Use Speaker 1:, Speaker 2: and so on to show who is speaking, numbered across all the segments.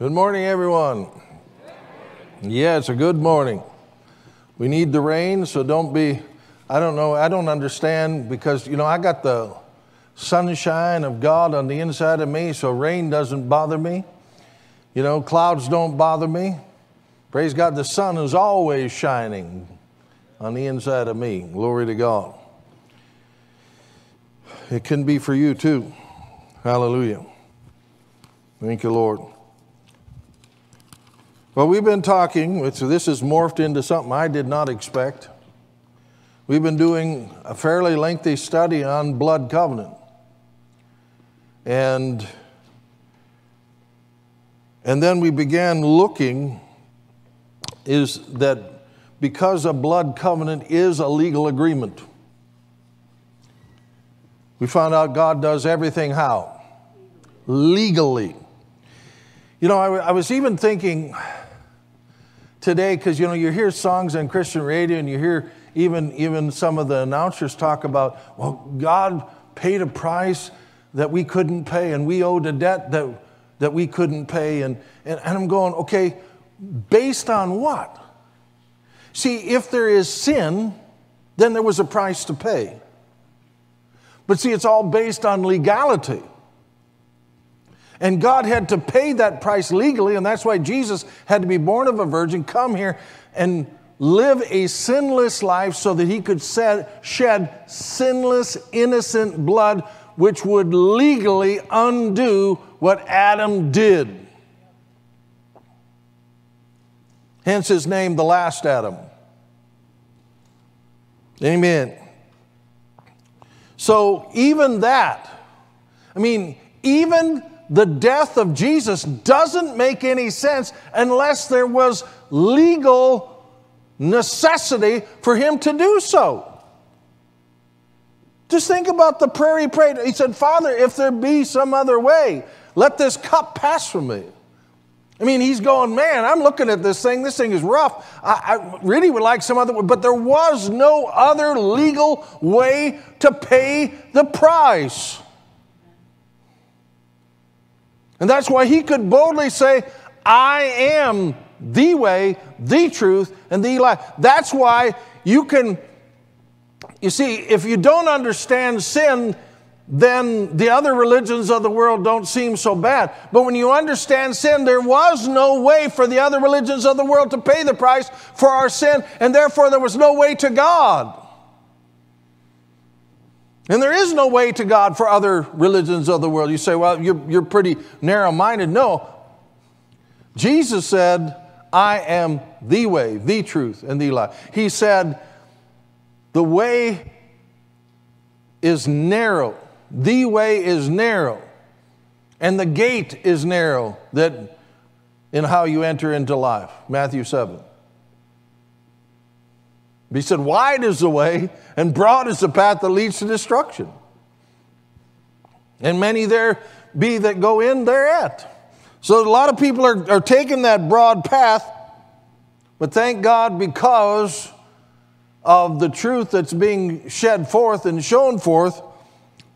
Speaker 1: Good morning, everyone. Yeah, it's a good morning. We need the rain, so don't be, I don't know, I don't understand because, you know, I got the sunshine of God on the inside of me, so rain doesn't bother me. You know, clouds don't bother me. Praise God, the sun is always shining on the inside of me. Glory to God. It can be for you too. Hallelujah. Thank you, Lord. Well, we've been talking, which this has morphed into something I did not expect. We've been doing a fairly lengthy study on blood covenant. And, and then we began looking is that because a blood covenant is a legal agreement, we found out God does everything how? Legally. You know, I, I was even thinking today, because you know, you hear songs on Christian radio and you hear even, even some of the announcers talk about, well, God paid a price that we couldn't pay, and we owed a debt that, that we couldn't pay. And, and, and I'm going, okay, based on what? See, if there is sin, then there was a price to pay. But see, it's all based on legality. And God had to pay that price legally, and that's why Jesus had to be born of a virgin, come here and live a sinless life so that he could shed sinless, innocent blood which would legally undo what Adam did. Hence his name, the last Adam. Amen. So, even that, I mean, even the death of Jesus doesn't make any sense unless there was legal necessity for him to do so. Just think about the prayer he prayed. He said, Father, if there be some other way, let this cup pass from me. I mean, he's going, man, I'm looking at this thing. This thing is rough. I, I really would like some other way, but there was no other legal way to pay the price. And that's why he could boldly say, I am the way, the truth, and the life. That's why you can you see, if you don't understand sin, then the other religions of the world don't seem so bad. But when you understand sin, there was no way for the other religions of the world to pay the price for our sin, and therefore there was no way to God. And there is no way to God for other religions of the world. You say, well, you're, you're pretty narrow minded. No. Jesus said, I am the way, the truth, and the life. He said, the way is narrow. The way is narrow. And the gate is narrow that in how you enter into life. Matthew 7. He said, Wide is the way, and broad is the path that leads to destruction. And many there be that go in thereat. So a lot of people are, are taking that broad path, but thank God because of the truth that's being shed forth and shown forth,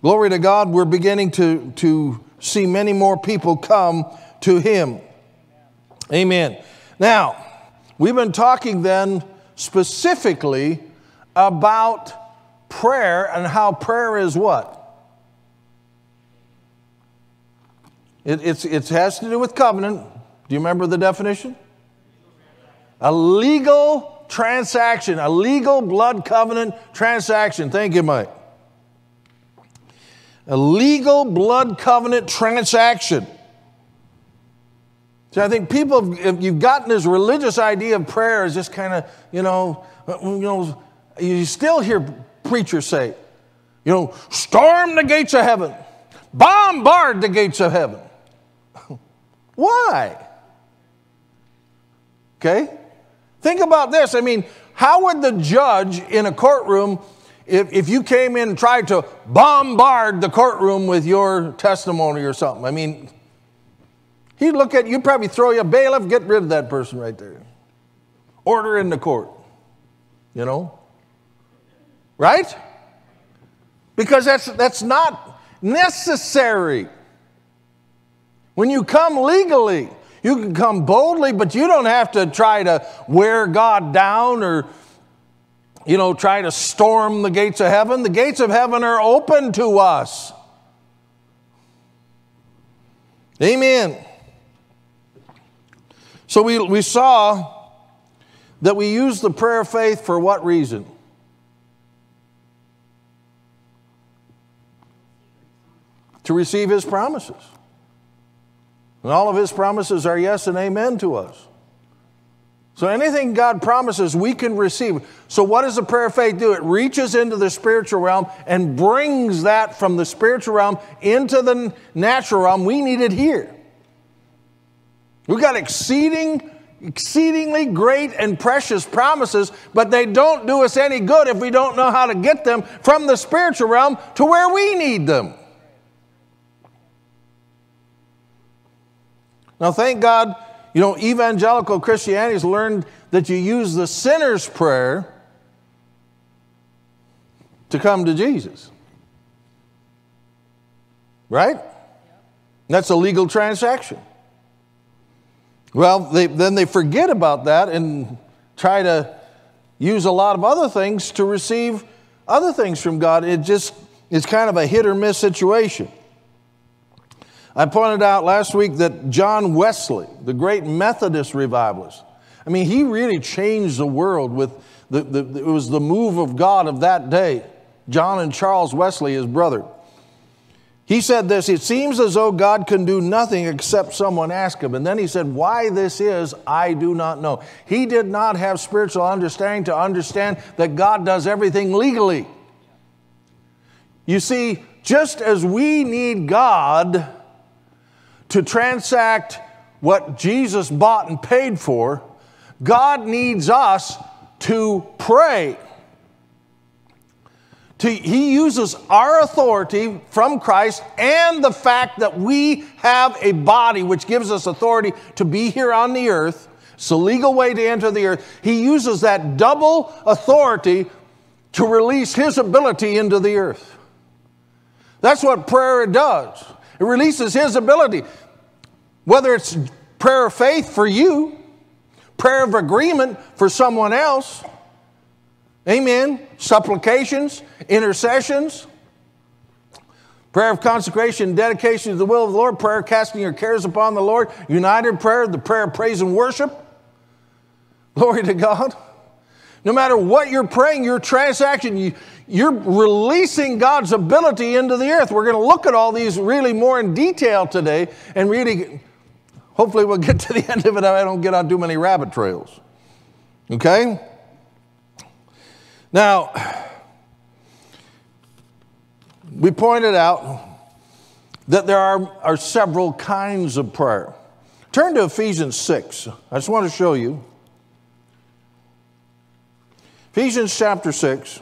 Speaker 1: glory to God, we're beginning to, to see many more people come to Him. Amen. Now, we've been talking then specifically about prayer and how prayer is what? It, it's, it has to do with covenant. Do you remember the definition? A legal transaction, a legal blood covenant transaction. Thank you, Mike. A legal blood covenant transaction. So I think people, you've gotten this religious idea of prayer is just kind of, you know, uh, you know, you still hear preachers say, you know, storm the gates of heaven, bombard the gates of heaven. Why? Okay? Think about this. I mean, how would the judge in a courtroom, if, if you came in and tried to bombard the courtroom with your testimony or something? I mean, he'd look at you, probably throw you a bailiff, get rid of that person right there. Order in the court. You know? Right? Because that's, that's not necessary. When you come legally, You can come boldly, but you don't have to try to wear God down or, you know, try to storm the gates of heaven. The gates of heaven are open to us. Amen. So we, we saw that we use the prayer of faith for what reason? To receive his promises. And all of his promises are yes and amen to us. So anything God promises, we can receive. So what does the prayer of faith do? It reaches into the spiritual realm and brings that from the spiritual realm into the natural realm. We need it here. We've got exceeding, exceedingly great and precious promises, but they don't do us any good if we don't know how to get them from the spiritual realm to where we need them. Now, thank God, you know, evangelical Christianity has learned that you use the sinner's prayer to come to Jesus. Right? That's a legal transaction. Well, they, then they forget about that and try to use a lot of other things to receive other things from God. It just is kind of a hit or miss situation. I pointed out last week that John Wesley, the great Methodist revivalist, I mean, he really changed the world with the, the, it was the move of God of that day. John and Charles Wesley, his brother. He said this It seems as though God can do nothing except someone ask him. And then he said, Why this is, I do not know. He did not have spiritual understanding to understand that God does everything legally. You see, just as we need God to transact what Jesus bought and paid for, God needs us to pray. To, he uses our authority from Christ and the fact that we have a body which gives us authority to be here on the earth. It's a legal way to enter the earth. He uses that double authority to release his ability into the earth. That's what prayer does. It releases His ability. Whether it's prayer of faith for you, prayer of agreement for someone else, amen, supplications, intercessions, prayer of consecration, dedication to the will of the Lord, prayer casting your cares upon the Lord, united prayer, the prayer of praise and worship. Glory to God. No matter what you're praying, your transaction, you, you're releasing God's ability into the earth. We're going to look at all these really more in detail today and really, hopefully, we'll get to the end of it. I don't get on too many rabbit trails. Okay? Now, we pointed out that there are, are several kinds of prayer. Turn to Ephesians 6. I just want to show you. Ephesians chapter 6.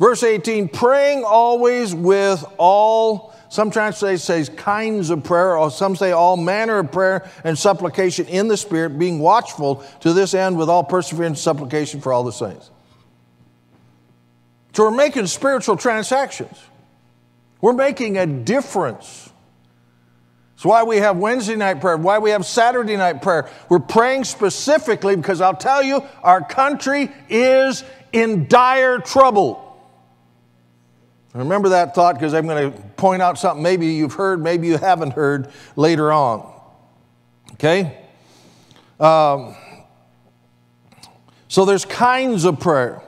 Speaker 1: Verse 18, praying always with all, some translations say kinds of prayer, or some say all manner of prayer and supplication in the Spirit, being watchful to this end with all perseverance and supplication for all the saints. So we're making spiritual transactions. We're making a difference. That's why we have Wednesday night prayer, why we have Saturday night prayer. We're praying specifically because I'll tell you, our country is in dire trouble. Remember that thought because I'm going to point out something maybe you've heard, maybe you haven't heard later on. Okay? Um, so there's kinds of prayer.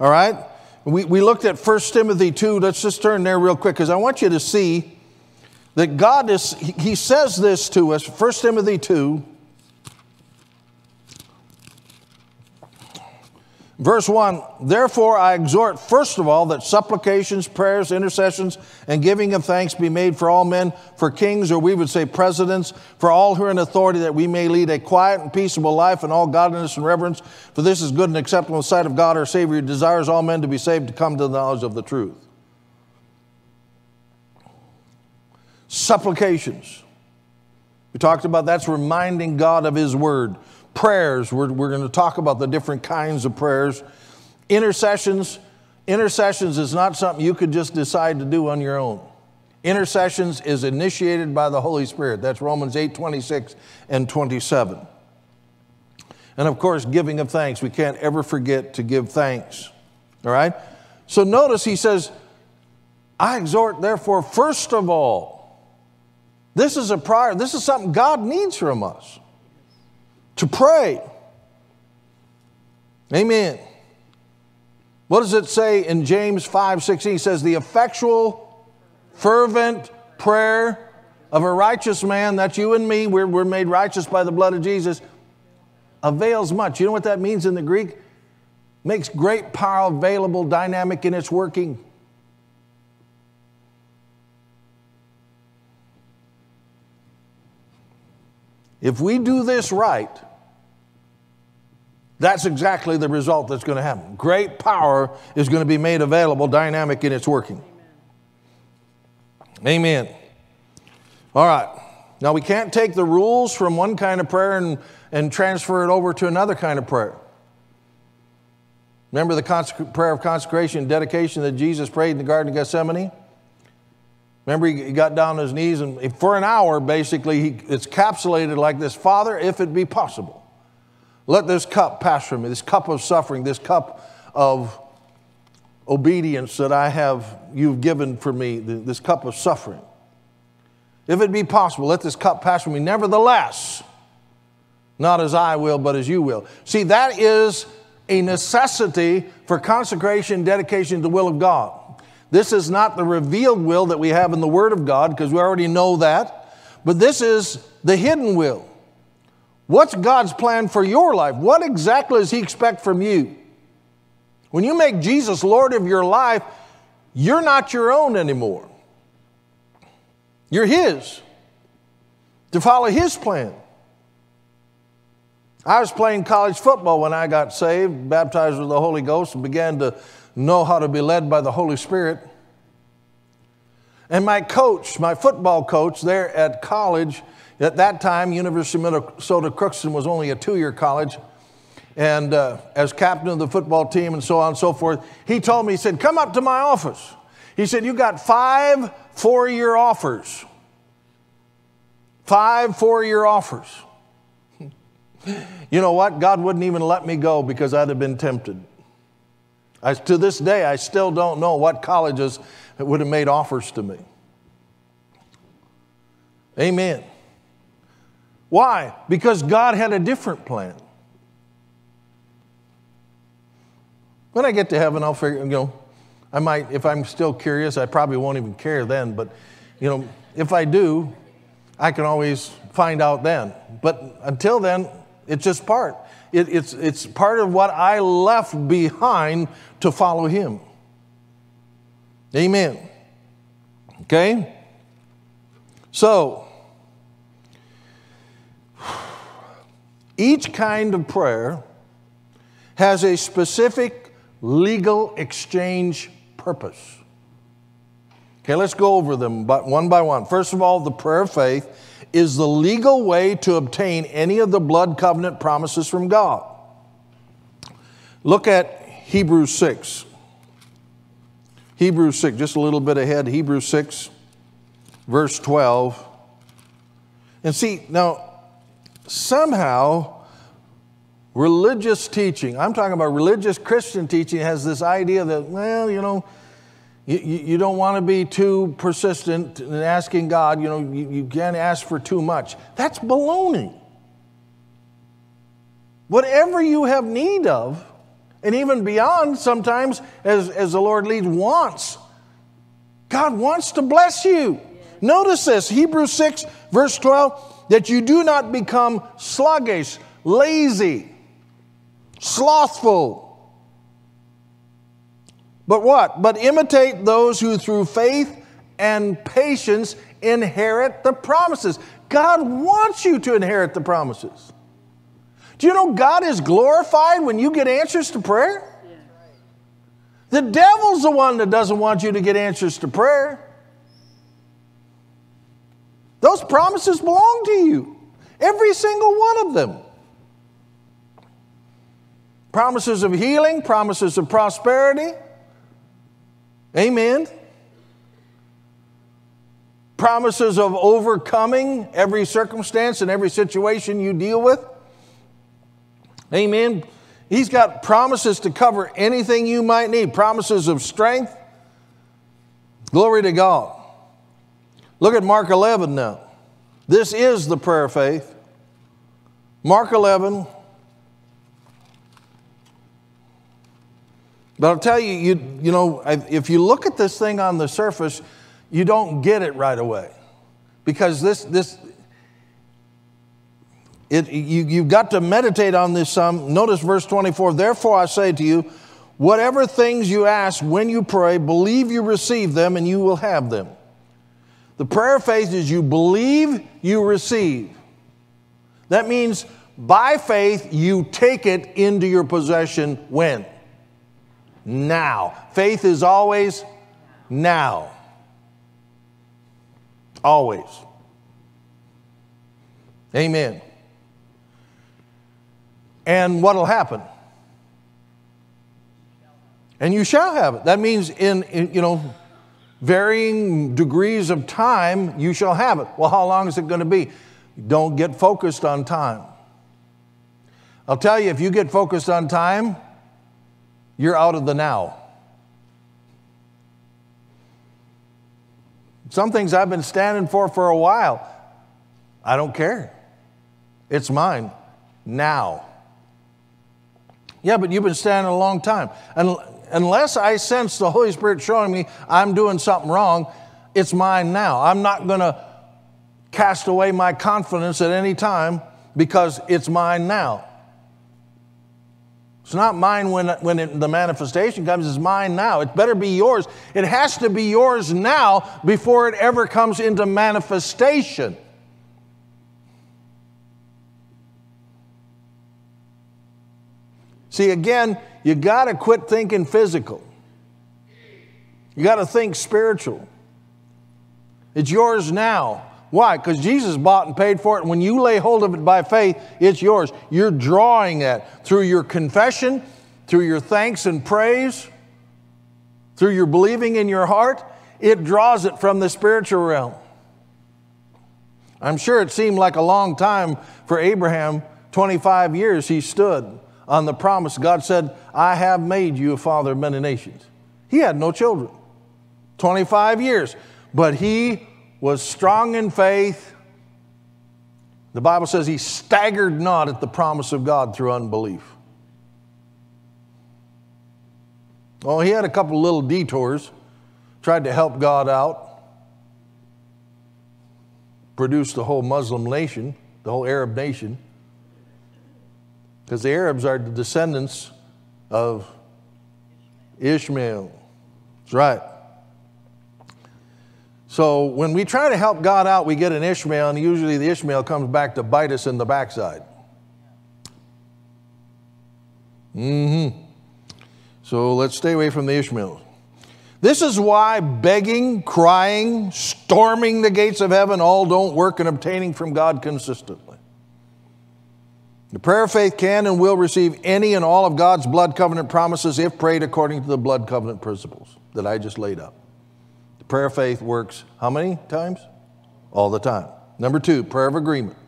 Speaker 1: All right? We, we looked at 1 Timothy 2. Let's just turn there real quick because I want you to see that God is, He says this to us 1 Timothy 2. Verse 1 Therefore, I exhort, first of all, that supplications, prayers, intercessions, and giving of thanks be made for all men, for kings, or we would say presidents, for all who are in authority, that we may lead a quiet and peaceable life in all godliness and reverence. For this is good and acceptable in the sight of God our Savior, who desires all men to be saved to come to the knowledge of the truth. Supplications. We talked about that's reminding God of His word prayers. We're, we're going to talk about the different kinds of prayers. Intercessions, Intercessions is not something you could just decide to do on your own. Intercessions is initiated by the Holy Spirit. That's Romans 8 26 and 27. And of course, giving of thanks. We can't ever forget to give thanks. All right? So notice he says, I exhort, therefore, first of all, this is a prior, this is something God needs from us to pray. Amen. What does it say in James 5 16? He says, The effectual, fervent prayer of a righteous man, that's you and me, we're, we're made righteous by the blood of Jesus, avails much. You know what that means in the Greek? Makes great power available, dynamic in its working. If we do this right, that's exactly the result that's going to happen. Great power is going to be made available, dynamic in its working. Amen. All right. Now, we can't take the rules from one kind of prayer and, and transfer it over to another kind of prayer. Remember the prayer of consecration and dedication that Jesus prayed in the Garden of Gethsemane? Remember, he got down on his knees and for an hour, basically, he, it's capsulated like this Father, if it be possible, let this cup pass from me, this cup of suffering, this cup of obedience that I have, you've given for me, this cup of suffering. If it be possible, let this cup pass from me. Nevertheless, not as I will, but as you will. See, that is a necessity for consecration, dedication to the will of God. This is not the revealed will that we have in the Word of God, because we already know that, but this is the hidden will. What's God's plan for your life? What exactly does He expect from you? When you make Jesus Lord of your life, you're not your own anymore. You're His to follow His plan. I was playing college football when I got saved, baptized with the Holy Ghost, and began to know how to be led by the Holy Spirit. And my coach, my football coach there at college, at that time, University of Minnesota Crookston was only a two year college. And uh, as captain of the football team and so on and so forth, he told me, he said, Come up to my office. He said, You got five four year offers. Five four year offers. you know what? God wouldn't even let me go because I'd have been tempted. I, to this day, I still don't know what colleges would have made offers to me. Amen. Why? Because God had a different plan. When I get to heaven, I'll figure, you know, I might, if I'm still curious, I probably won't even care then, but, you know, if I do, I can always find out then. But until then, it's just part. It, it's, it's part of what I left behind to follow Him. Amen. Okay? So, each kind of prayer has a specific legal exchange purpose. Okay, let's go over them one by one. First of all, the prayer of faith is the legal way to obtain any of the blood covenant promises from God. Look at Hebrews 6. Hebrews 6, just a little bit ahead, Hebrews 6, verse 12. And see, now, somehow, religious teaching, I'm talking about religious Christian teaching, has this idea that, well, you know, you, you, don't want to be too persistent in asking God, you know, you, you can't ask for too much. That's baloney. Whatever you have need of, and even beyond sometimes as, as the Lord leads, wants. God wants to bless you. Notice this Hebrews 6, verse 12, that you do not become sluggish, lazy, slothful. But what? But imitate those who through faith and patience inherit the promises. God wants you to inherit the promises. Do you know God is glorified when you get answers to prayer? The devil's the one that doesn't want you to get answers to prayer. Those promises belong to you, every single one of them. Promises of healing, promises of prosperity, Amen. Promises of overcoming every circumstance and every situation you deal with. Amen. He's got promises to cover anything you might need, promises of strength. Glory to God. Look at Mark 11 now. This is the prayer of faith. Mark 11. But I'll tell you, you, you know, if you look at this thing on the surface, you don't get it right away. Because this, this it, you, you've got to meditate on this some. Notice verse 24. Therefore, I say to you, whatever things you ask when you pray, believe you receive them and you will have them. The prayer faith is you believe, you receive. That means by faith, you take it into your possession when? Now. Faith is always now. Always. Amen. And what will happen? And you shall have it. That means in, in you know, varying degrees of time, you shall have it. Well, how long is it going to be? Don't get focused on time. I'll tell you, if you get focused on time, you're out of the now. Some things I've been standing for for a while, I don't care. It's mine now. Yeah, but you've been standing a long time. And unless I sense the Holy Spirit showing me I'm doing something wrong, it's mine now. I'm not going to cast away my confidence at any time because it's mine now. It's not mine when, when it, the manifestation comes, it's mine now. It better be yours. It has to be yours now before it ever comes into manifestation. See, again, you got to quit thinking physical. You got to think spiritual. It's yours now. Why? Because Jesus bought and paid for it. When you lay hold of it by faith, it's yours. You're drawing that through your confession, through your thanks and praise, through your believing in your heart. It draws it from the spiritual realm. I'm sure it seemed like a long time for Abraham 25 years he stood on the promise. God said, I have made you a father of many nations. He had no children, 25 years, but he was strong in faith. The Bible says he staggered not at the promise of God through unbelief. Well, he had a couple little detours, tried to help God out, produced the whole Muslim nation, the whole Arab nation. Because the Arabs are the descendants of Ishmael. That's right. So when we try to help God out, we get an Ishmael, and usually the Ishmael comes back to bite us in the backside. Mm-hmm. So let's stay away from the Ishmaels. This is why begging, crying, storming the gates of heaven all don't work in obtaining from God consistently. The prayer of faith can and will receive any and all of God's blood covenant promises if prayed according to the blood covenant principles that I just laid out. The prayer of faith works how many times? All the time. Number two, prayer of agreement.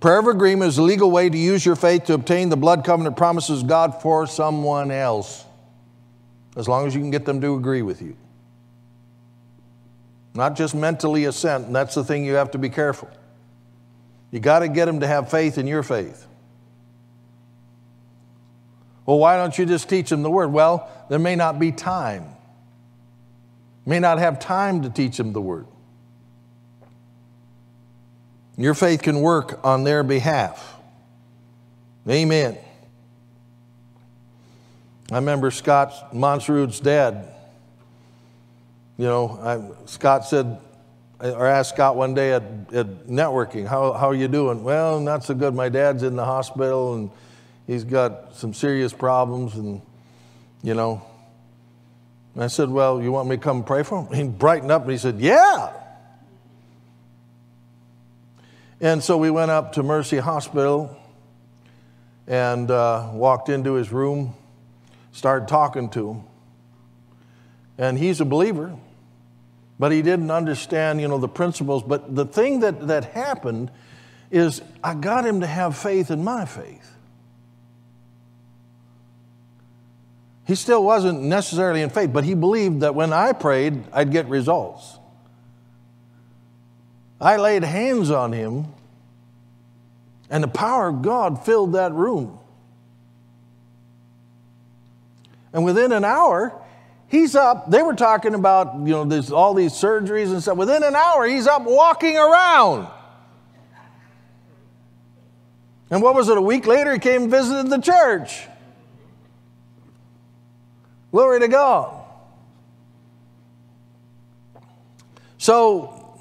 Speaker 1: Prayer of agreement is a legal way to use your faith to obtain the blood covenant promises of God for someone else, as long as you can get them to agree with you. Not just mentally assent, and that's the thing you have to be careful. You got to get them to have faith in your faith. Well, why don't you just teach them the word? Well, there may not be time. May not have time to teach them the word. Your faith can work on their behalf. Amen. I remember Scott Monsrud's dad. You know, I, Scott said, or asked Scott one day at, at networking, how, how are you doing? Well, not so good. My dad's in the hospital and he's got some serious problems and, you know. And I said, Well, you want me to come pray for him? He brightened up and he said, Yeah. And so we went up to Mercy Hospital and uh, walked into his room, started talking to him. and he's a believer, but he didn't understand, you know, the principles. But the thing that, that happened is I got him to have faith in my faith. He still wasn't necessarily in faith, but he believed that when I prayed, I'd get results. I laid hands on him, and the power of God filled that room. And within an hour, he's up. They were talking about, you know, there's all these surgeries and stuff. Within an hour, he's up walking around. And what was it? A week later, he came and visited the church. Glory to God. So,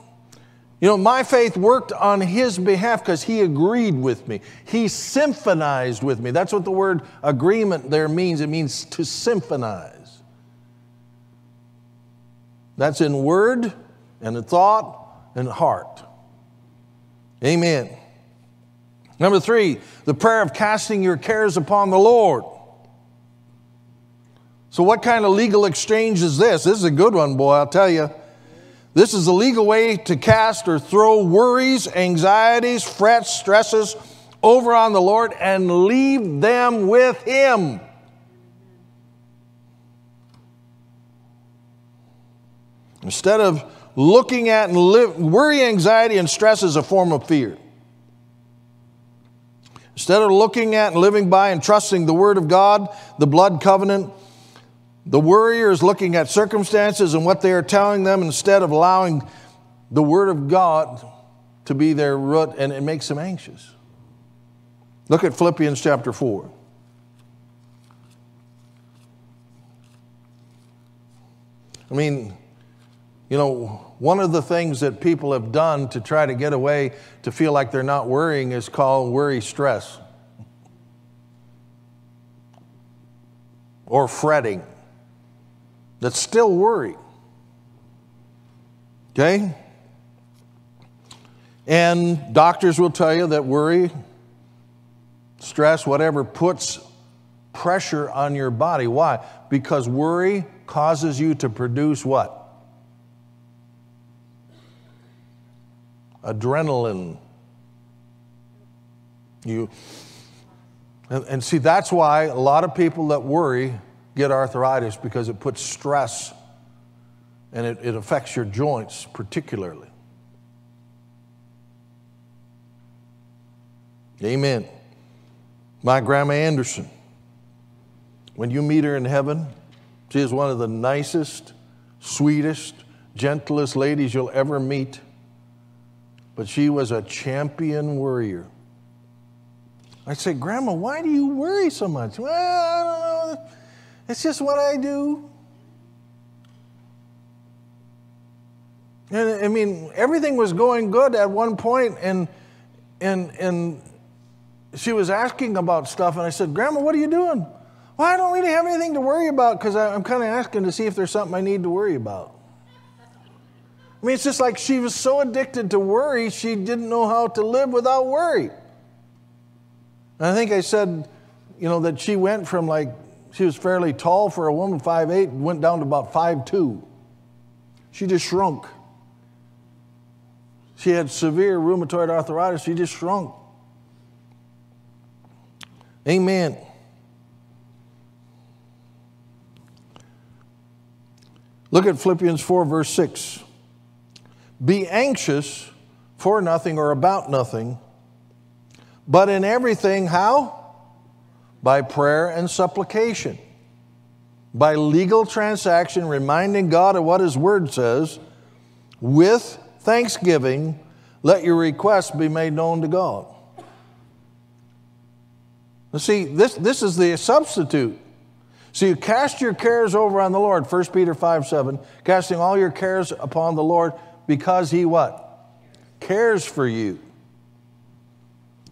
Speaker 1: you know, my faith worked on his behalf because he agreed with me. He symphonized with me. That's what the word agreement there means. It means to symphonize. That's in word and in thought and heart. Amen. Number three, the prayer of casting your cares upon the Lord. So, what kind of legal exchange is this? This is a good one, boy, I'll tell you. This is a legal way to cast or throw worries, anxieties, frets, stresses over on the Lord and leave them with Him. Instead of looking at and live, worry, anxiety, and stress is a form of fear. Instead of looking at and living by and trusting the Word of God, the blood covenant, the worrier is looking at circumstances and what they are telling them instead of allowing the Word of God to be their root, and it makes them anxious. Look at Philippians chapter 4. I mean, you know, one of the things that people have done to try to get away to feel like they're not worrying is called worry stress or fretting. That's still worry. Okay? And doctors will tell you that worry, stress, whatever, puts pressure on your body. Why? Because worry causes you to produce what? adrenaline. You, and, and see, that's why a lot of people that worry get arthritis because it puts stress and it, it affects your joints particularly. Amen. My grandma Anderson, when you meet her in heaven, she is one of the nicest, sweetest, gentlest ladies you'll ever meet but she was a champion worrier. I say, Grandma, why do you worry so much? Well, I don't know. It's just what I do. And I mean, everything was going good at one point, and and and she was asking about stuff, and I said, Grandma, what are you doing? Well, I don't really have anything to worry about because I'm kind of asking to see if there's something I need to worry about. I mean, it's just like she was so addicted to worry, she didn't know how to live without worry. And I think I said, you know, that she went from like, she was fairly tall for a woman, 5'8, went down to about 5'2. She just shrunk. She had severe rheumatoid arthritis, she just shrunk. Amen. Look at Philippians 4, verse 6. Be anxious for nothing or about nothing, but in everything, how? By prayer and supplication. By legal transaction, reminding God of what His Word says, with thanksgiving, let your requests be made known to God. See, this, this is the substitute. So you cast your cares over on the Lord, 1 Peter 5 7, casting all your cares upon the Lord because he what? Cares for you.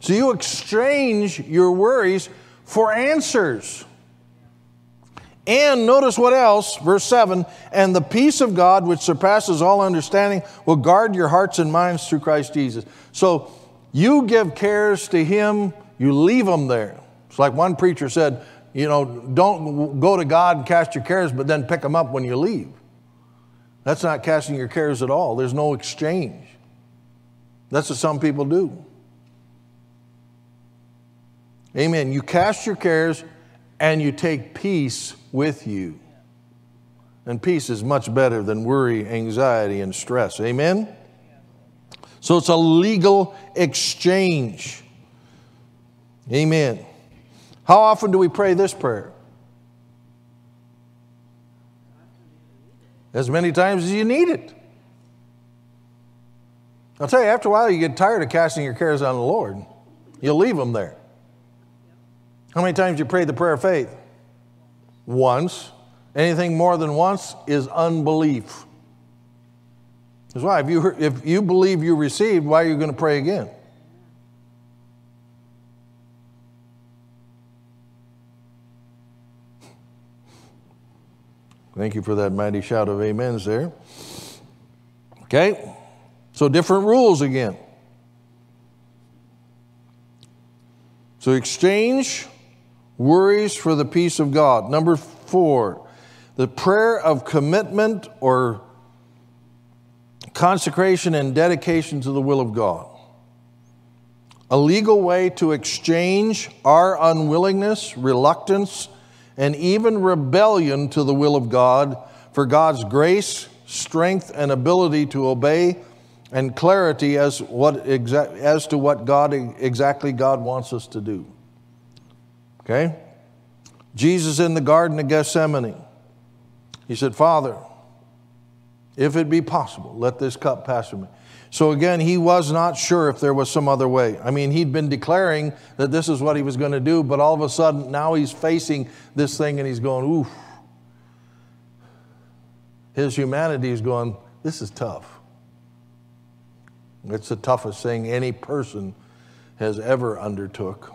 Speaker 1: So you exchange your worries for answers. And notice what else, verse 7 and the peace of God, which surpasses all understanding, will guard your hearts and minds through Christ Jesus. So you give cares to Him, you leave them there. It's like one preacher said, you know, don't go to God and cast your cares, but then pick them up when you leave. That's not casting your cares at all. There's no exchange. That's what some people do. Amen. You cast your cares and you take peace with you. And peace is much better than worry, anxiety, and stress. Amen? So it's a legal exchange. Amen. How often do we pray this prayer? As many times as you need it. I'll tell you, after a while, you get tired of casting your cares on the Lord. You'll leave them there. How many times you pray the prayer of faith? Once. Anything more than once is unbelief. That's why if you, if you believe you received, why are you going to pray again? Thank you for that mighty shout of amens there. Okay, so different rules again. So exchange worries for the peace of God. Number four, the prayer of commitment or consecration and dedication to the will of God. A legal way to exchange our unwillingness, reluctance, and even rebellion to the will of God for God's grace, strength, and ability to obey and clarity as, what as to what God exactly God wants us to do. Okay? Jesus in the Garden of Gethsemane, he said, Father, if it be possible, let this cup pass from me. So again, he was not sure if there was some other way. I mean, he'd been declaring that this is what he was going to do, but all of a sudden now he's facing this thing and he's going, oof. His humanity is going, this is tough. It's the toughest thing any person has ever undertook.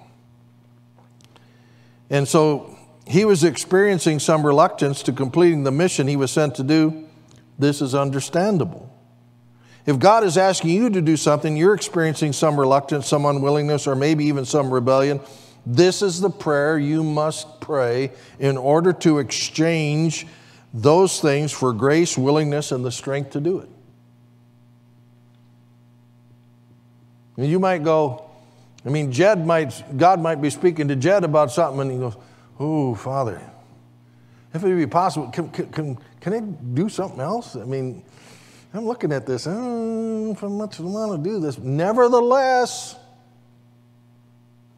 Speaker 1: And so he was experiencing some reluctance to completing the mission he was sent to do. This is understandable. If God is asking you to do something, you're experiencing some reluctance, some unwillingness, or maybe even some rebellion. This is the prayer you must pray in order to exchange those things for grace, willingness, and the strength to do it. And you might go, I mean, Jed might, God might be speaking to Jed about something, and he goes, Oh, Father, if it be possible, can, can, can I do something else? I mean, I'm looking at this, mm, I much want to do this. Nevertheless,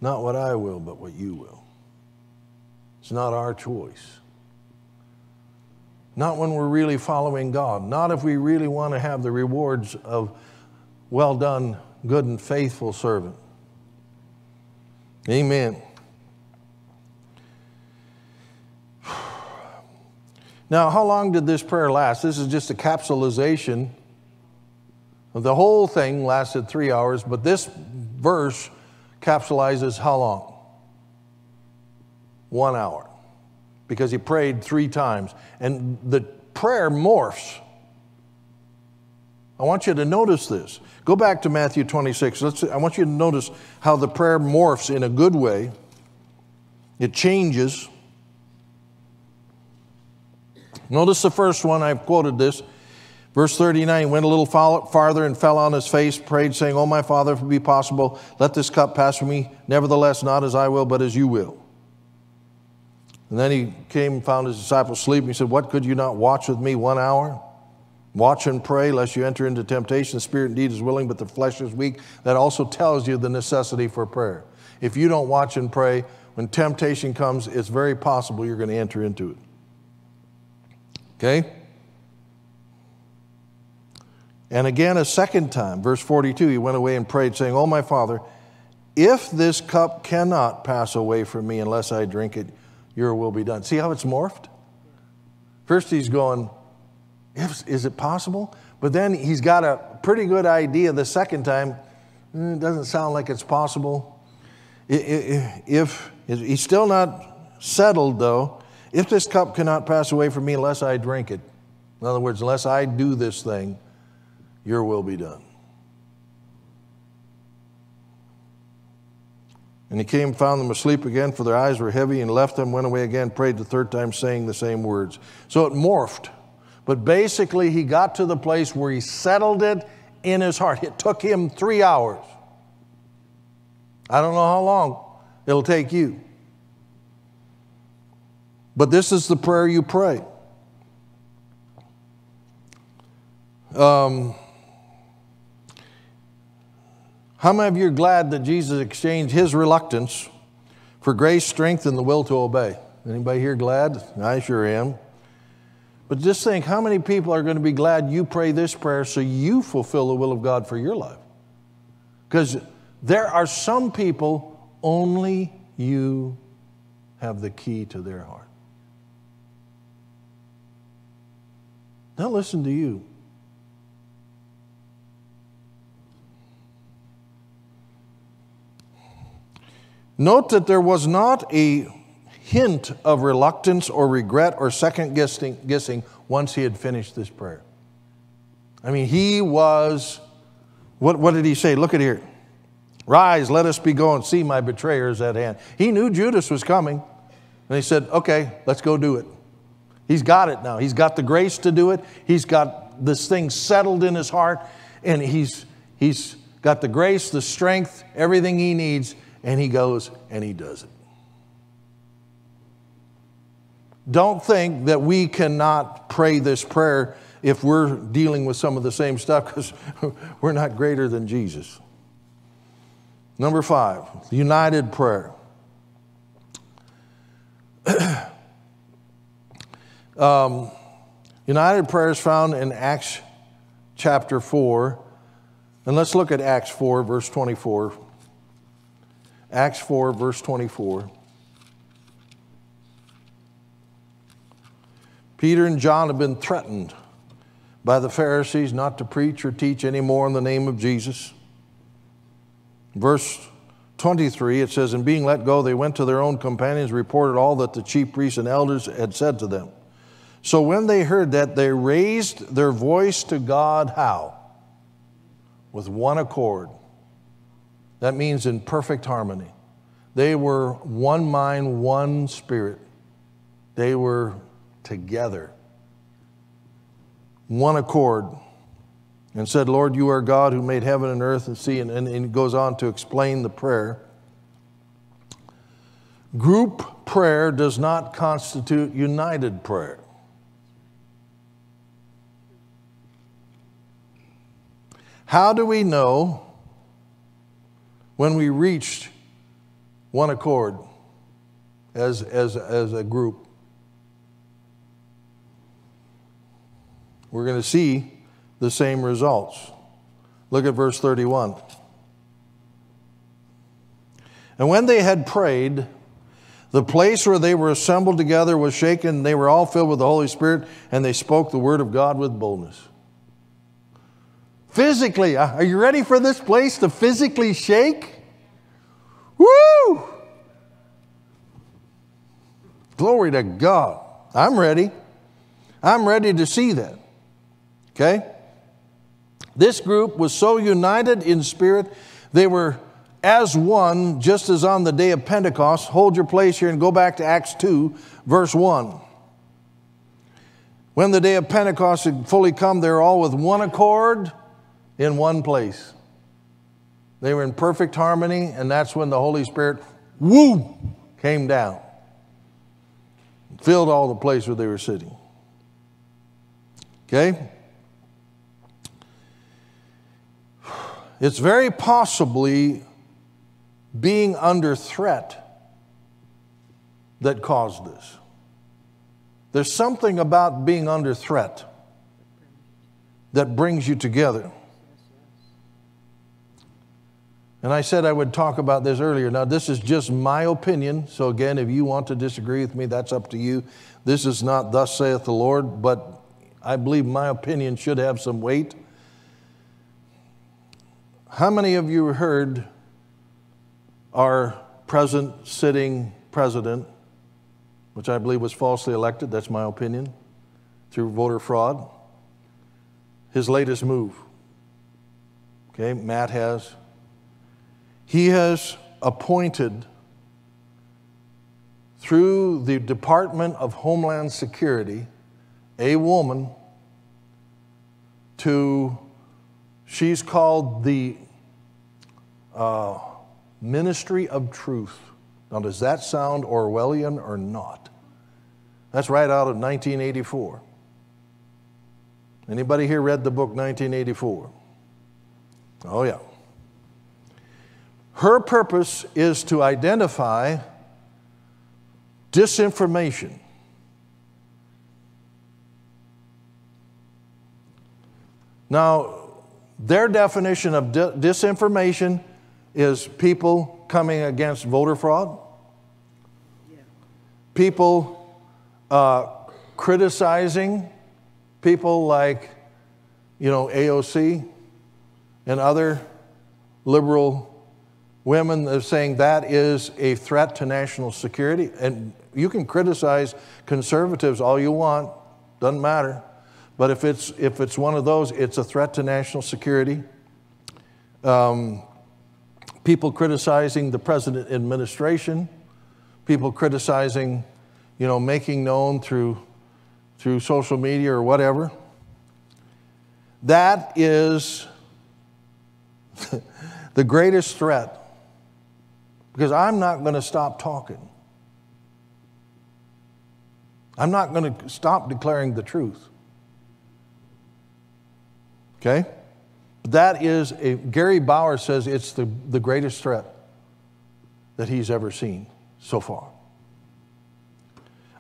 Speaker 1: not what I will, but what you will. It's not our choice. Not when we're really following God. Not if we really want to have the rewards of well done, good and faithful servant. Amen. Now, how long did this prayer last? This is just a capsulization. The whole thing lasted three hours, but this verse capsulizes how long? One hour. Because he prayed three times. And the prayer morphs. I want you to notice this. Go back to Matthew 26. Let's, I want you to notice how the prayer morphs in a good way. It changes. Notice the first one, I've quoted this. Verse 39 went a little farther and fell on his face, prayed, saying, Oh, my Father, if it be possible, let this cup pass from me. Nevertheless, not as I will, but as you will. And then he came and found his disciples sleeping. He said, What could you not watch with me one hour? Watch and pray, lest you enter into temptation. The spirit indeed is willing, but the flesh is weak. That also tells you the necessity for prayer. If you don't watch and pray, when temptation comes, it's very possible you're going to enter into it. Okay? And again, a second time, verse 42, he went away and prayed, saying, Oh, my Father, if this cup cannot pass away from me unless I drink it, your will be done. See how it's morphed? First, he's going, Is it possible? But then he's got a pretty good idea the second time. Mm, it doesn't sound like it's possible. If he's still not settled, though, if this cup cannot pass away from me unless I drink it, in other words, unless I do this thing, your will be done. And he came, found them asleep again, for their eyes were heavy, and left them, went away again, prayed the third time, saying the same words. So it morphed. But basically, he got to the place where he settled it in his heart. It took him three hours. I don't know how long it'll take you. But this is the prayer you pray. Um, how many of you are glad that Jesus exchanged his reluctance for grace, strength, and the will to obey? Anybody here glad? I sure am. But just think how many people are going to be glad you pray this prayer so you fulfill the will of God for your life? Because there are some people only you have the key to their heart. Now listen to you. Note that there was not a hint of reluctance or regret or second guessing, guessing once he had finished this prayer. I mean, he was, what, what did he say? Look at here. Rise, let us be going. See, my betrayer is at hand. He knew Judas was coming. And he said, Okay, let's go do it. He's got it now. He's got the grace to do it. He's got this thing settled in his heart. And he's, he's got the grace, the strength, everything he needs and he goes and he does it. Don't think that we cannot pray this prayer if we're dealing with some of the same stuff because we're not greater than Jesus. Number five, united prayer. um, united prayer is found in Acts chapter 4. And let's look at Acts 4, verse 24. Acts 4, verse 24. Peter and John have been threatened by the Pharisees not to preach or teach anymore in the name of Jesus. Verse 23, it says, And being let go, they went to their own companions, reported all that the chief priests and elders had said to them. So when they heard that, they raised their voice to God, how? With one accord that means in perfect harmony. They were one mind, one spirit. They were together, one accord, and said, Lord, you are God who made heaven and earth and sea. And, and, and goes on to explain the prayer. Group prayer does not constitute united prayer. How do we know when we reached one accord as, as, as a group. We're going to see the same results. Look at verse 31. And when they had prayed, the place where they were assembled together was shaken. They were all filled with the Holy Spirit, and they spoke the word of God with boldness. Physically, uh, are you ready for this place to physically shake? Woo! Glory to God. I'm ready. I'm ready to see that. Okay? This group was so united in spirit, they were as one, just as on the day of Pentecost. Hold your place here and go back to Acts 2, verse 1. When the day of Pentecost had fully come, they were all with one accord in one place. They were in perfect harmony, and that's when the Holy Spirit, woo, came down, filled all the place where they were sitting. Okay? It's very possibly being under threat that caused this. There's something about being under threat that brings you together. And I said I would talk about this earlier. Now, this is just my opinion. So, again, if you want to disagree with me, that's up to you. This is not thus saith the Lord, but I believe my opinion should have some weight. How many of you heard our present sitting president, which I believe was falsely elected, that's my opinion, through voter fraud? His latest move. Okay, Matt has. He has appointed through the Department of Homeland Security a woman to, she's called the uh, Ministry of Truth. Now, does that sound Orwellian or not? That's right out of 1984. Anybody here read the book 1984? Oh, yeah. Her purpose is to identify disinformation. Now, their definition of di- disinformation is people coming against voter fraud, people uh, criticizing people like, you know, AOC and other liberal women are saying that is a threat to national security. And you can criticize conservatives all you want, doesn't matter. But if it's, if it's one of those, it's a threat to national security. Um, people criticizing the president administration, people criticizing, you know, making known through, through social media or whatever. That is the greatest threat because I'm not going to stop talking. I'm not going to stop declaring the truth. Okay? That is a, Gary Bauer says it's the, the greatest threat that he's ever seen so far.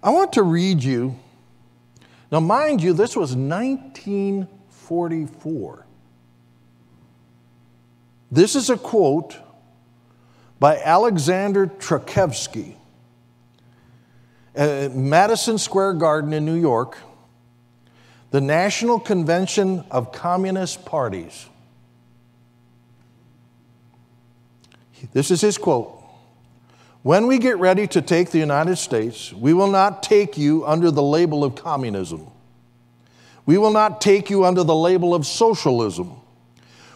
Speaker 1: I want to read you. Now, mind you, this was 1944. This is a quote by Alexander Trochevsky at Madison Square Garden in New York, the National Convention of Communist Parties. This is his quote. When we get ready to take the United States, we will not take you under the label of communism. We will not take you under the label of socialism.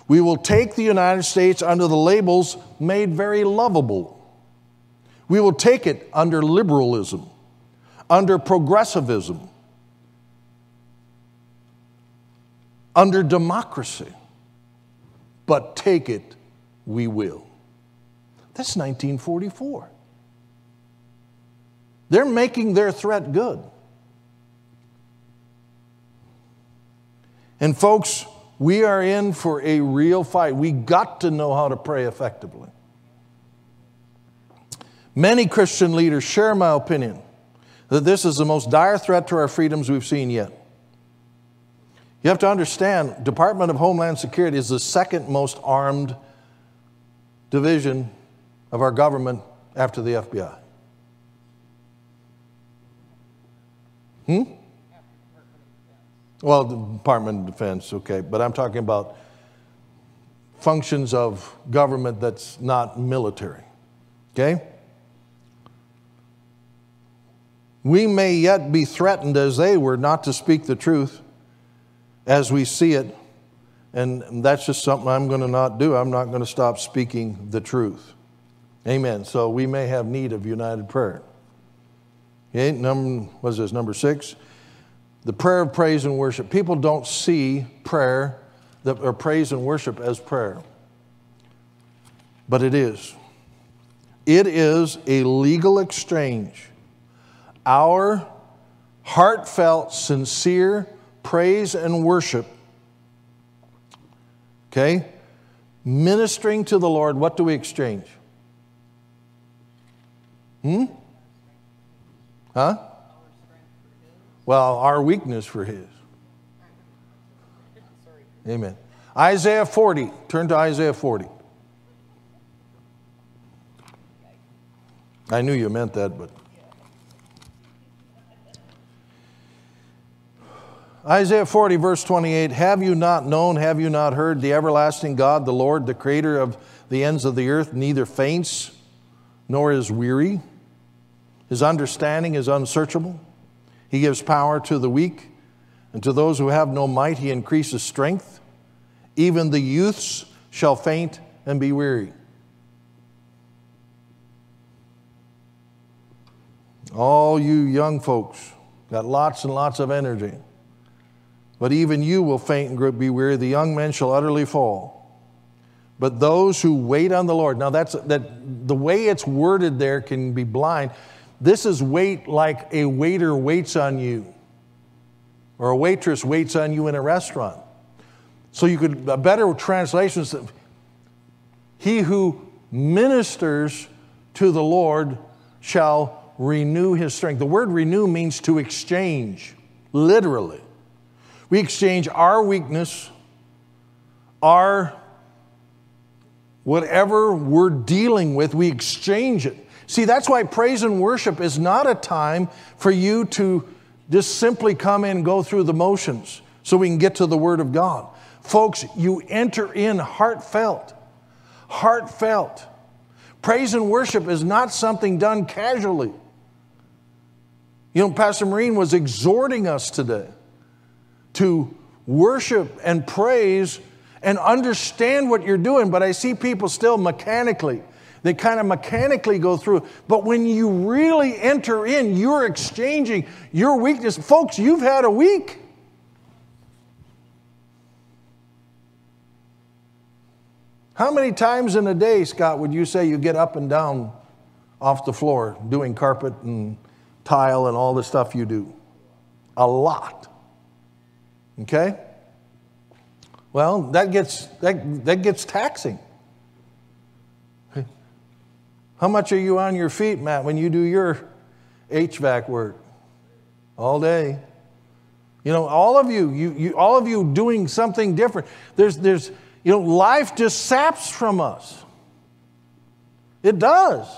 Speaker 1: We will take the United States under the labels made very lovable. We will take it under liberalism, under progressivism, under democracy. But take it, we will. That's 1944. They're making their threat good. And, folks, we are in for a real fight. We got to know how to pray effectively. Many Christian leaders share my opinion that this is the most dire threat to our freedoms we've seen yet. You have to understand, Department of Homeland Security is the second most armed division of our government after the FBI. Hmm? Well, the Department of Defense, okay, but I'm talking about functions of government that's not military, okay? We may yet be threatened as they were not to speak the truth as we see it, and that's just something I'm going to not do. I'm not going to stop speaking the truth. Amen. So we may have need of united prayer. Okay, number, what is this, number six? The prayer of praise and worship. People don't see prayer or praise and worship as prayer, but it is. It is a legal exchange. Our heartfelt, sincere praise and worship, okay, ministering to the Lord, what do we exchange? Hmm? Huh? Well, our weakness for His. Amen. Isaiah 40. Turn to Isaiah 40. I knew you meant that, but. Isaiah 40, verse 28 Have you not known, have you not heard the everlasting God, the Lord, the creator of the ends of the earth, neither faints nor is weary? His understanding is unsearchable. He gives power to the weak, and to those who have no might, he increases strength. Even the youths shall faint and be weary. All you young folks got lots and lots of energy. But even you will faint and be weary. The young men shall utterly fall. But those who wait on the Lord. Now that's that the way it's worded there can be blind. This is wait like a waiter waits on you, or a waitress waits on you in a restaurant. So you could a better translation is he who ministers to the Lord shall renew his strength. The word renew means to exchange, literally. We exchange our weakness, our whatever we're dealing with, we exchange it. See, that's why praise and worship is not a time for you to just simply come in and go through the motions so we can get to the Word of God. Folks, you enter in heartfelt. Heartfelt. Praise and worship is not something done casually. You know, Pastor Marine was exhorting us today to worship and praise and understand what you're doing, but I see people still mechanically. They kind of mechanically go through. But when you really enter in, you're exchanging your weakness. Folks, you've had a week. How many times in a day, Scott, would you say you get up and down off the floor doing carpet and tile and all the stuff you do? A lot. Okay? Well, that gets, that, that gets taxing. How much are you on your feet, Matt, when you do your HVAC work? All day. You know, all of you, you, you all of you doing something different. There's, there's, you know, life just saps from us. It does.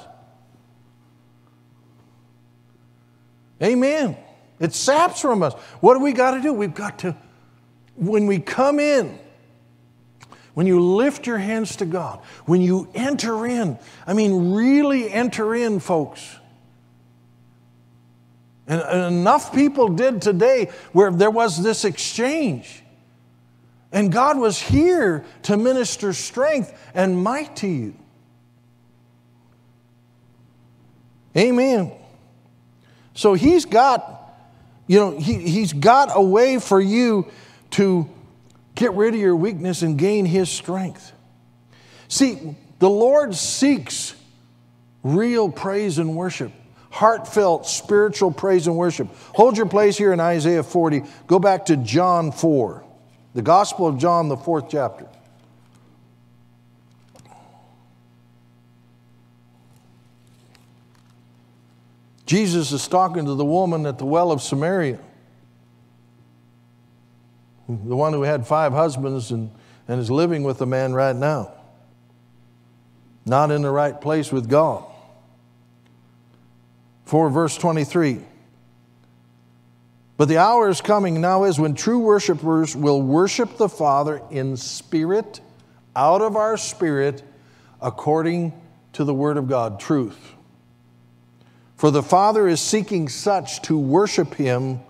Speaker 1: Amen. It saps from us. What do we got to do? We've got to when we come in, when you lift your hands to God, when you enter in, I mean, really enter in, folks. And, enough people did today where there was this exchange. And God was here to minister strength and might to you. Amen. So he's got, you know, he, he's got a way for you to get rid of your weakness and gain His strength. See, the Lord seeks real praise and worship, heartfelt spiritual praise and worship. Hold your place here in Isaiah 40. Go back to John 4, the Gospel of John, the fourth chapter. Jesus is talking to the woman at the well of Samaria the one who had five husbands and, and is living with a man right now, not in the right place with God. 4 verse 23. But the hour is coming now is when true worshipers will worship the Father in spirit, out of our spirit, according to the Word of God, truth. For the Father is seeking such to worship Him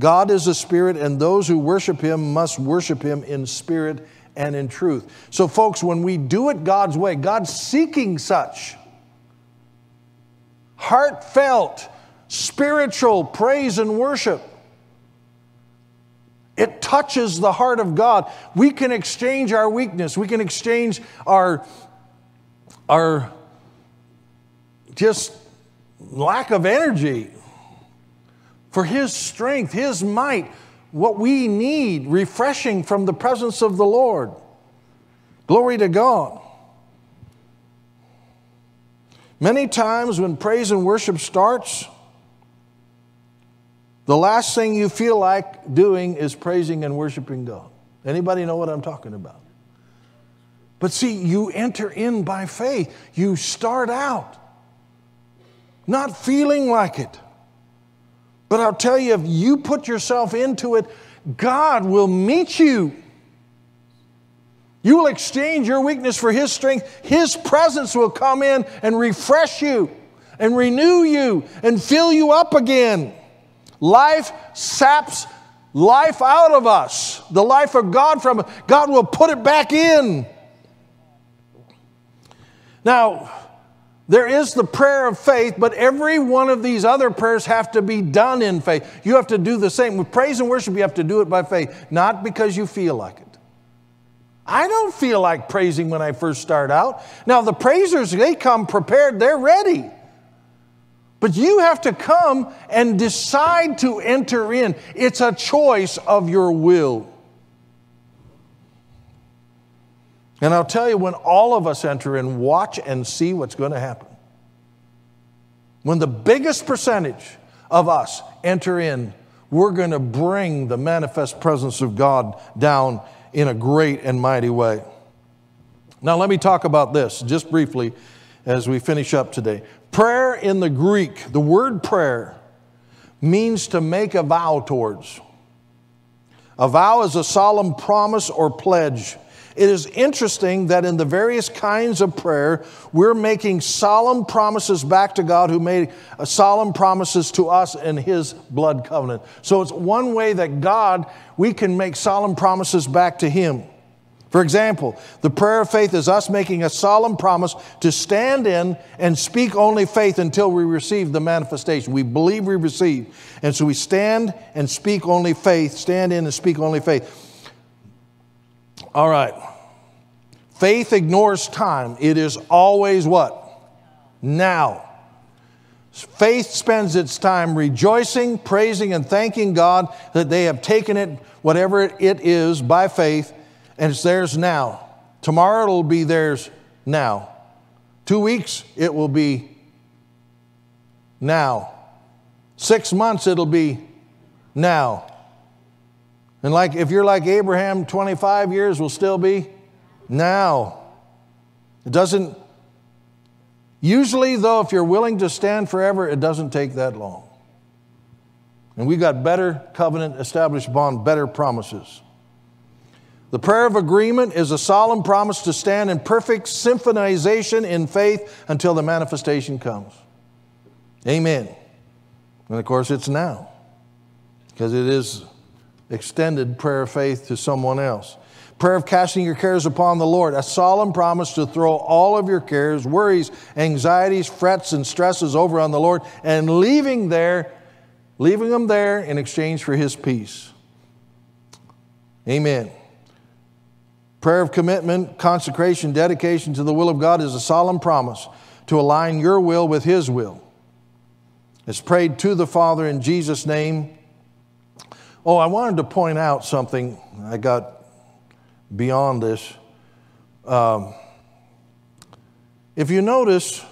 Speaker 1: God is a spirit, and those who worship him must worship him in spirit and in truth. So, folks, when we do it God's way, God's seeking such heartfelt, spiritual praise and worship. It touches the heart of God. We can exchange our weakness, we can exchange our, our just lack of energy for His strength, His might, what we need, refreshing from the presence of the Lord. Glory to God. Many times when praise and worship starts, the last thing you feel like doing is praising and worshiping God. Anybody know what I'm talking about? But see, you enter in by faith. You start out not feeling like it. But I'll tell you, if you put yourself into it, God will meet you. You will exchange your weakness for His strength. His presence will come in and refresh you and renew you and fill you up again. Life saps life out of us, the life of God from. God will put it back in. Now, There is the prayer of faith, but every one of these other prayers have to be done in faith. You have to do the same. With praise and worship, you have to do it by faith, not because you feel like it. I don't feel like praising when I first start out. Now, the praisers, they come prepared, they're ready. But you have to come and decide to enter in. It's a choice of your will. And I'll tell you, when all of us enter in, watch and see what's going to happen. When the biggest percentage of us enter in, we're going to bring the manifest presence of God down in a great and mighty way. Now, let me talk about this just briefly as we finish up today. Prayer in the Greek, the word prayer, means to make a vow towards. A vow is a solemn promise or pledge it is interesting that in the various kinds of prayer, we're making solemn promises back to God who made uh, solemn promises to us in His blood covenant. So it's one way that God, we can make solemn promises back to Him. For example, the prayer of faith is us making a solemn promise to stand in and speak only faith until we receive the manifestation. We believe we receive. And so we stand and speak only faith, stand in and speak only faith. All right. Faith ignores time. It is always what? Now. Faith spends its time rejoicing, praising, and thanking God that they have taken it, whatever it is, by faith, and it's theirs now. Tomorrow it'll be theirs now. Two weeks, it will be now. Six months, it'll be now. And like if you're like Abraham, 25 years will still be now. It doesn't, usually though, if you're willing to stand forever, it doesn't take that long. And we got better covenant established bond, better promises. The prayer of agreement is a solemn promise to stand in perfect symphonization in faith until the manifestation comes. Amen. And of course, it's now because it is extended prayer of faith to someone else. Prayer of casting your cares upon the Lord, a solemn promise to throw all of your cares, worries, anxieties, frets, and stresses over on the Lord and leaving there, leaving them there in exchange for his peace. Amen. Prayer of commitment, consecration, dedication to the will of God is a solemn promise to align your will with his will. It's prayed to the Father in Jesus' name Oh, I wanted to point out something. I got beyond this. Um, if you notice,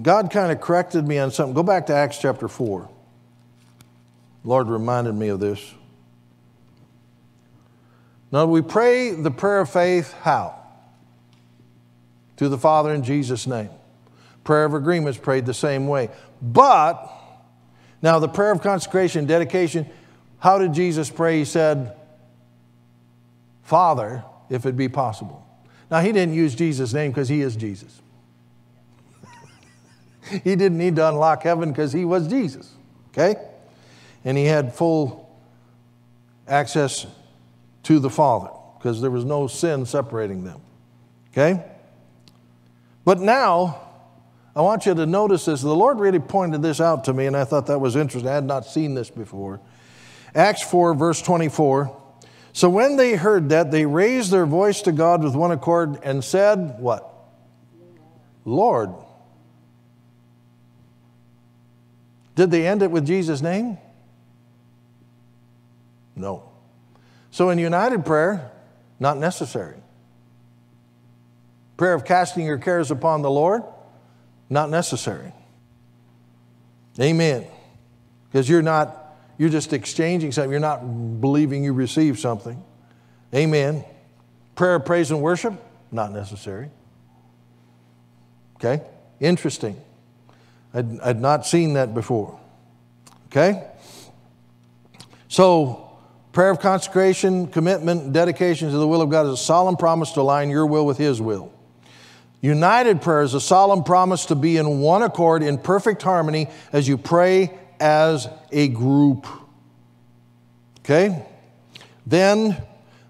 Speaker 1: God kind of corrected me on something. Go back to Acts chapter 4. Lord reminded me of this. Now, we pray the prayer of faith how? To the Father in Jesus' name. Prayer of agreement is prayed the same way. But now, the prayer of consecration, dedication, how did Jesus pray? He said, Father, if it be possible. Now, he didn't use Jesus' name because he is Jesus. he didn't need to unlock heaven because he was Jesus, okay? And he had full access to the Father because there was no sin separating them, okay? But now, I want you to notice this. The Lord really pointed this out to me, and I thought that was interesting. I had not seen this before. Acts 4, verse 24. So when they heard that, they raised their voice to God with one accord and said, What? Lord. Did they end it with Jesus' name? No. So in united prayer, not necessary. Prayer of casting your cares upon the Lord, not necessary. Amen. Because you're not, you're just exchanging something. You're not believing you receive something. Amen. Prayer, praise, and worship, not necessary. Okay? Interesting. I'd, I'd not seen that before. Okay? So, prayer of consecration, commitment, dedication to the will of God is a solemn promise to align your will with His will. United prayer is a solemn promise to be in one accord, in perfect harmony, as you pray as a group. Okay? Then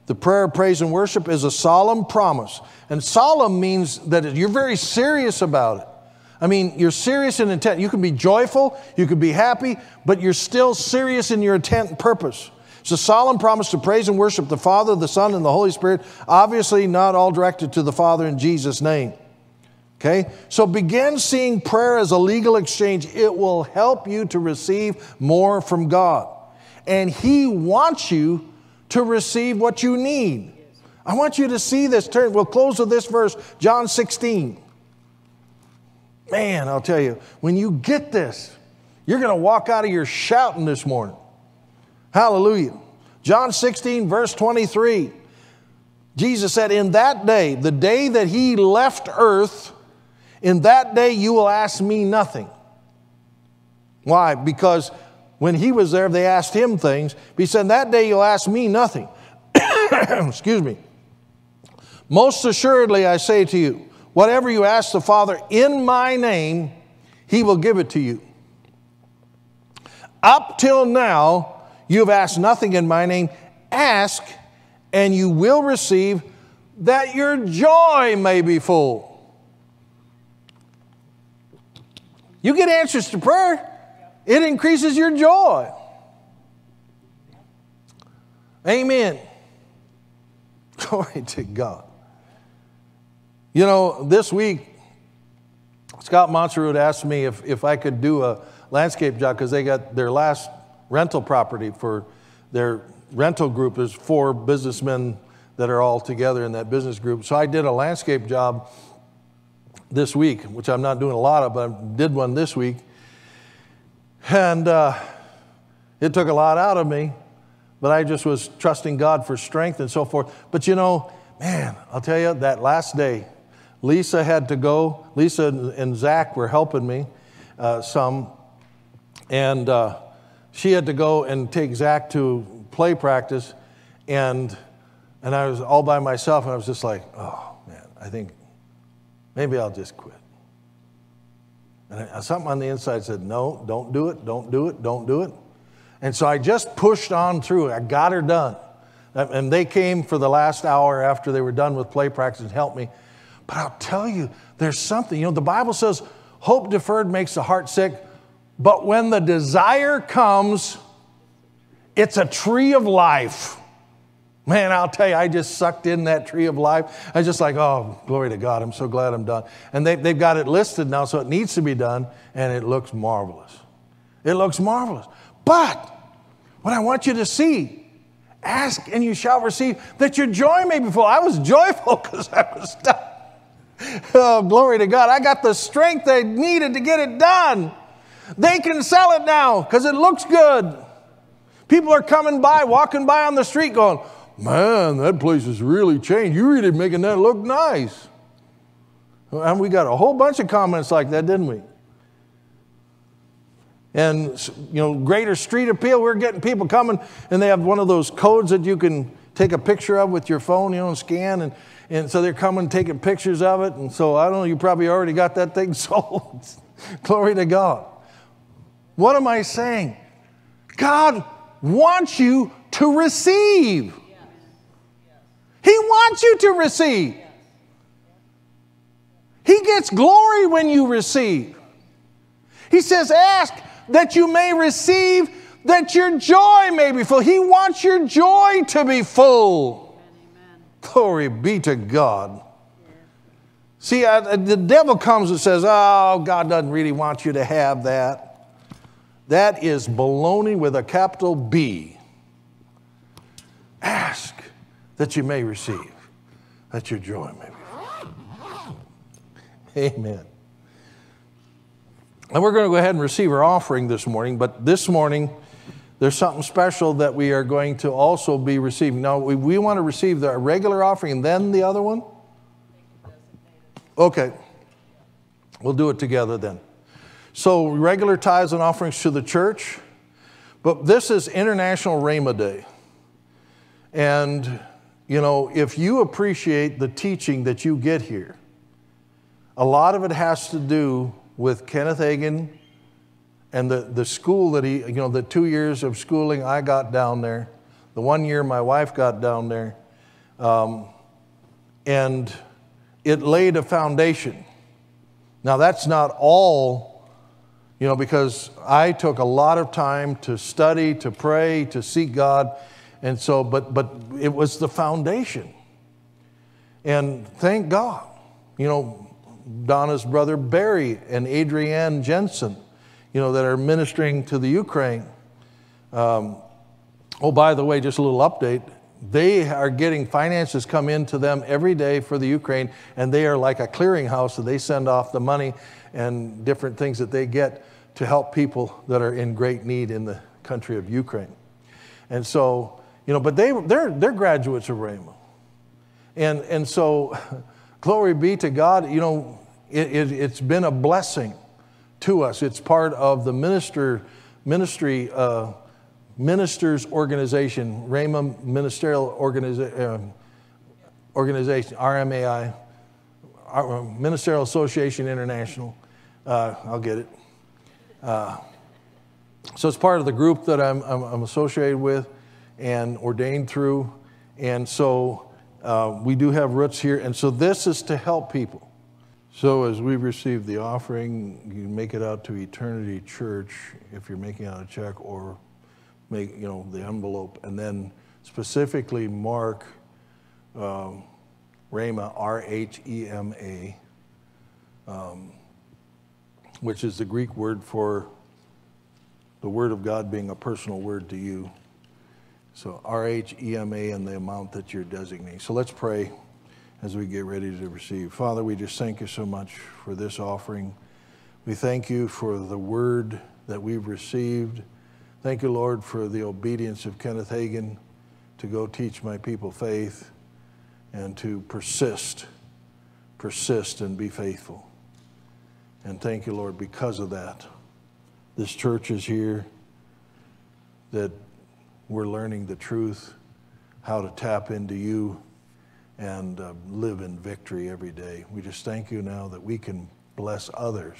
Speaker 1: The prayer of praise and worship is a solemn promise. And solemn means that you're very serious about it. I mean, you're serious in intent. You can be joyful, you can be happy, but you're still serious in your intent and purpose. It's a solemn promise to praise and worship the Father, the Son, and the Holy Spirit, obviously not all directed to the Father in Jesus' name. Okay? So begin seeing prayer as a legal exchange. It will help you to receive more from God. And He wants you to receive what you need. I want you to see this. Turn, we'll close with this verse, John 16. Man, I'll tell you, when you get this, you're going to walk out of here shouting this morning. Hallelujah. John 16, verse 23. Jesus said, In that day, the day that he left earth, in that day you will ask me nothing. Why? Because when he was there, they asked him things. He said, That day you'll ask me nothing. Excuse me. Most assuredly, I say to you, Whatever you ask the Father in my name, he will give it to you. Up till now, you have asked nothing in my name. Ask, and you will receive, that your joy may be full. You get answers to prayer, it increases your joy. Amen. Glory to God. You know, this week, Scott Monserud asked me if, if I could do a landscape job because they got their last rental property for their rental group. There's four businessmen that are all together in that business group. So I did a landscape job this week, which I'm not doing a lot of, but I did one this week. And uh, it took a lot out of me, but I just was trusting God for strength and so forth. But you know, man, I'll tell you, that last day, Lisa had to go. Lisa and Zach were helping me uh, some, and uh, she had to go and take Zach to play practice, and and I was all by myself, and I was just like, oh man, I think maybe I'll just quit. And I, something on the inside said, no, don't do it, don't do it, don't do it. And so I just pushed on through. I got her done. And they came for the last hour after they were done with play practice and helped me. But I'll tell you, there's something. You know, the Bible says hope deferred makes the heart sick, but when the desire comes, it's a tree of life. Man, I'll tell you, I just sucked in that tree of life. I was just like, oh, glory to God. I'm so glad I'm done. And they, they've got it listed now, so it needs to be done, and it looks marvelous. It looks marvelous. But what I want you to see, ask and you shall receive, that your joy may be full. I was joyful because I was done. Oh, glory to God. I got the strength I needed to get it done. They can sell it now because it looks good. People are coming by, walking by on the street going, Man, that place has really changed. You're really making that look nice. And we got a whole bunch of comments like that, didn't we? And, you know, greater street appeal, we're getting people coming and they have one of those codes that you can take a picture of with your phone, you know, and scan. And and so they're coming taking pictures of it. And so I don't know, you probably already got that thing sold. Glory to God. What am I saying? God wants you to receive. He wants you to receive. He gets glory when you receive. He says, Ask that you may receive, that your joy may be full. He wants your joy to be full. Glory be to God. See, I, the devil comes and says, Oh, God doesn't really want you to have that. That is baloney with a capital B. Ask that you may receive, that your joy may be. Amen. And we're going to go ahead and receive our offering this morning, but this morning, there's something special that we are going to also be receiving. Now, we, we want to receive the regular offering and then the other one? Okay. We'll do it together then. So, regular tithes and offerings to the church, but this is International Rhema Day. And, you know, if you appreciate the teaching that you get here, a lot of it has to do with Kenneth Hagin and the, the school that he, you know, the two years of schooling I got down there, the one year my wife got down there, Um, and it laid a foundation. Now, that's not all, you know, because I took a lot of time to study, to pray, to seek God. And so, but, but it was the foundation. And thank God, you know, Donna's brother Barry and Adrienne Jensen, you know, that are ministering to the Ukraine. Um, oh, by the way, just a little update. They are getting finances come into them every day for the Ukraine, and they are like a clearinghouse, so they send off the money and different things that they get to help people that are in great need in the country of Ukraine. And so, you know, but they, they're, they're graduates of Rhema. And, and so, glory be to God, you know, it, it, it's been a blessing to us. It's part of the minister, ministry uh, ministers organization, Rhema Ministerial Organiza- uh, Organization, RMAI, uh, Ministerial Association International. Uh, I'll get it. Uh, so it's part of the group that I'm, I'm, I'm, associated with and ordained through. And so uh, we do have roots here. And so this is to help people. So as we receive the offering, you make it out to Eternity Church if you're making out a check or make, you know, the envelope, and then specifically mark um, Rhema, R H E M A, um, which is the Greek word for the Word of God being a personal word to you. So R H E M A and the amount that you're designating. So let's pray as we get ready to receive. Father, we just thank you so much for this offering. We thank you for the word that we've received. Thank you, Lord, for the obedience of Kenneth Hagin to go teach my people faith and to persist, persist and be faithful. And thank you, Lord, because of that. This church is here, that we're learning the truth, how to tap into you and uh, live in victory every day. We just thank you now that we can bless others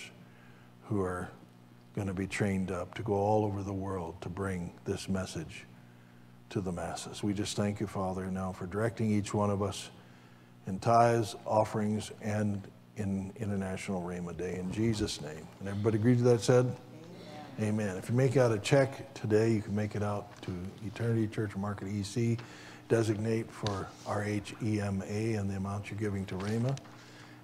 Speaker 1: who are going to be trained up to go all over the world to bring this message to the masses. We just thank you, Father, now for directing each one of us in tithes, offerings, and in International Rhema Day. In Jesus' name. And everybody agree to that said? Amen. Amen. If you make out a check today, you can make it out to Eternity Church of Market EC. Designate for RHEMA and the amount you're giving to Rhema.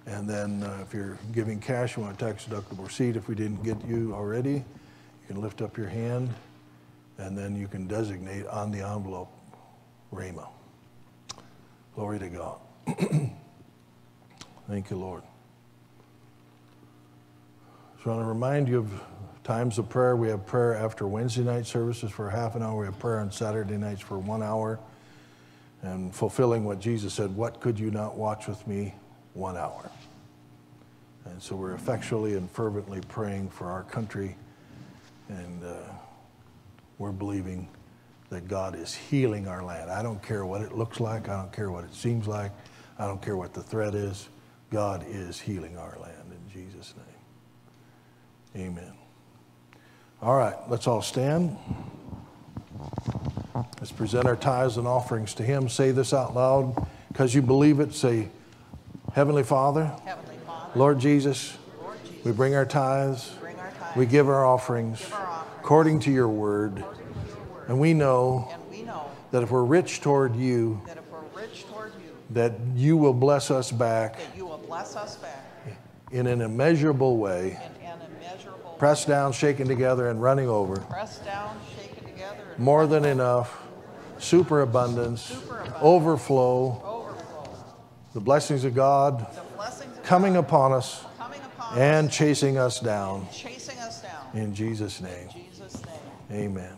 Speaker 1: And then uh, if you're giving cash, you want a tax deductible receipt. If we didn't get you already, you can lift up your hand and then you can designate on the envelope Rhema. Glory to God. Thank you, Lord. So I want to remind you of times of prayer. We have prayer after Wednesday night services for half an hour. We have prayer on Saturday nights for one hour. And fulfilling what Jesus said, What could you not watch with me one hour. And so we're effectually and fervently praying for our country, and uh, we're believing that God is healing our land. I don't care what it looks like, I don't care what it seems like, I don't care what the threat is. God is healing our land in Jesus' name. Amen. All right, let's all stand. Let's present our tithes and offerings to Him. Say this out loud because you believe it. Say, Heavenly Father,
Speaker 2: Heavenly Father
Speaker 1: Lord, Jesus,
Speaker 2: Lord Jesus,
Speaker 1: we bring our tithes,
Speaker 2: bring our tithes,
Speaker 1: we give our offerings
Speaker 2: give our offerings
Speaker 1: according to your word,
Speaker 2: to your word.
Speaker 1: and we know
Speaker 2: And we know
Speaker 1: that if we're rich toward you,
Speaker 2: that if we're rich toward you,
Speaker 1: will bless us back
Speaker 2: that you will bless us back
Speaker 1: in an immeasurable way,
Speaker 2: in an immeasurable,
Speaker 1: pressed down, shaken together, and running over,
Speaker 2: pressed down, shaken together,
Speaker 1: more than enough, superabundance,
Speaker 2: Superabundance.
Speaker 1: overflow,
Speaker 2: overflow.
Speaker 1: the blessings of God
Speaker 2: blessings of
Speaker 1: coming
Speaker 2: God
Speaker 1: upon us
Speaker 2: coming upon
Speaker 1: and
Speaker 2: us,
Speaker 1: chasing us down.
Speaker 2: chasing us down.
Speaker 1: In Jesus' name,
Speaker 2: In Jesus' name.
Speaker 1: amen.